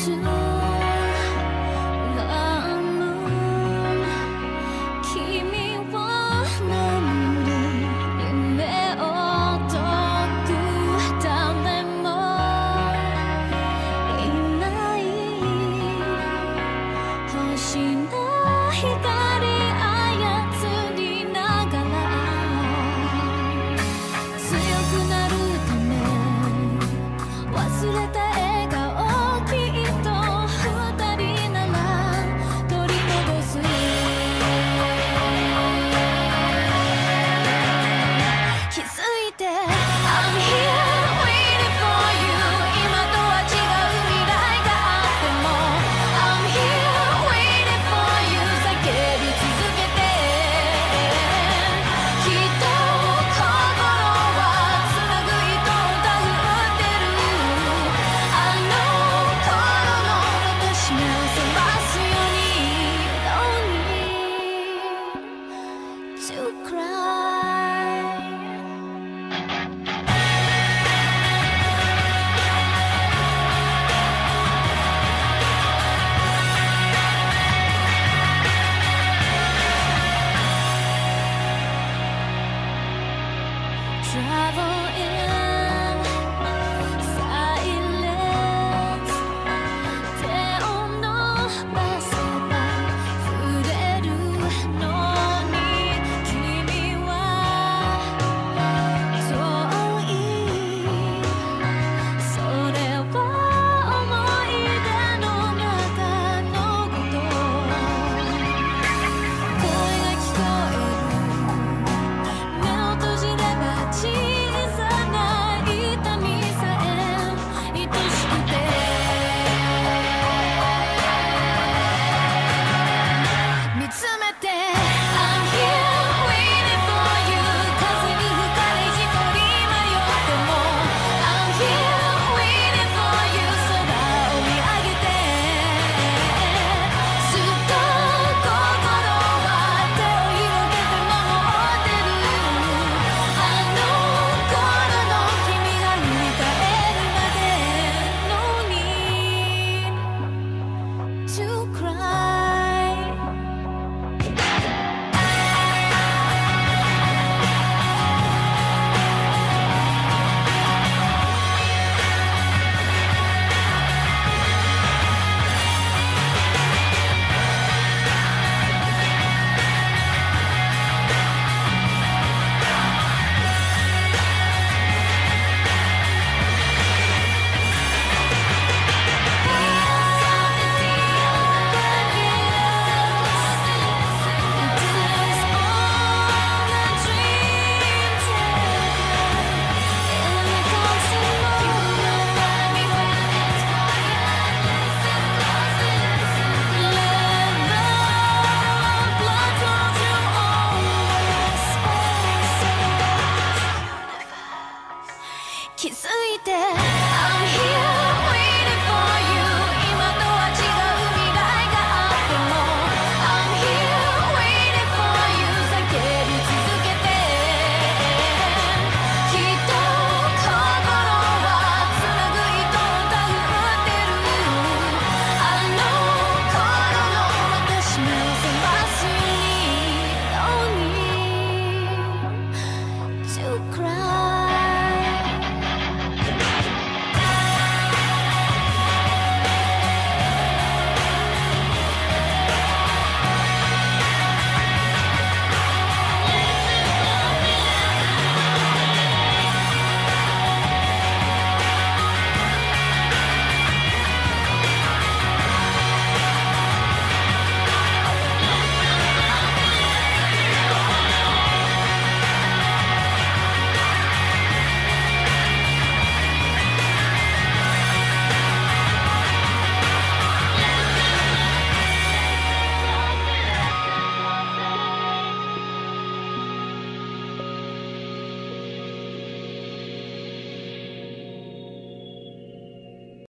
是 travel there. I'm here.